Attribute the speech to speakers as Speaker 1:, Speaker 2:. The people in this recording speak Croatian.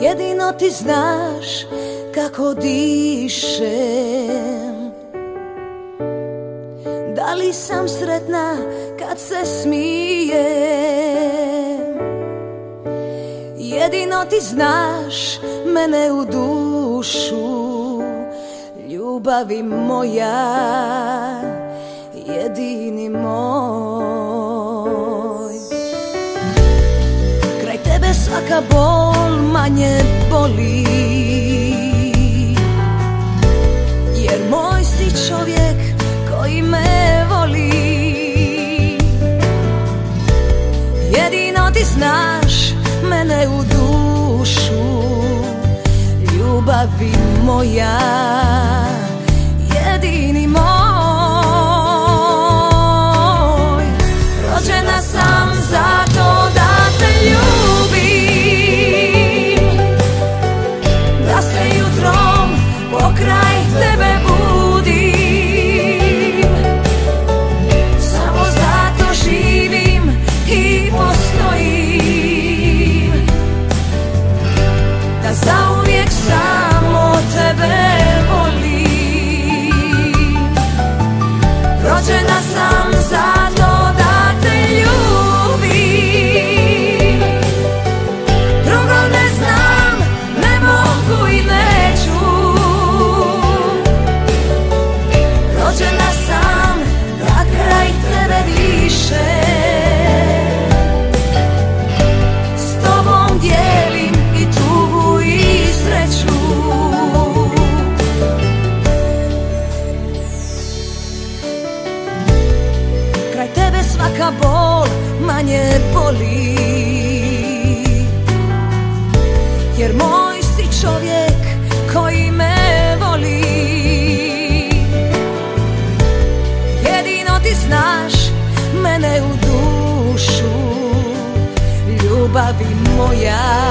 Speaker 1: Jedino ti znaš kako dišem. Da li sam sretna kad se smijem? Jedino ti znaš mene u dušu Ljubavi moja jedini moj. Kraj tebe svaka bol manje boli Jer moj si čovjek koji me voli Jedino ti znaš mene u dušu Ljubavi moja bol manje boli. Jer moj si čovjek koji me voli. Jedino ti znaš mene u dušu Ljubavi moja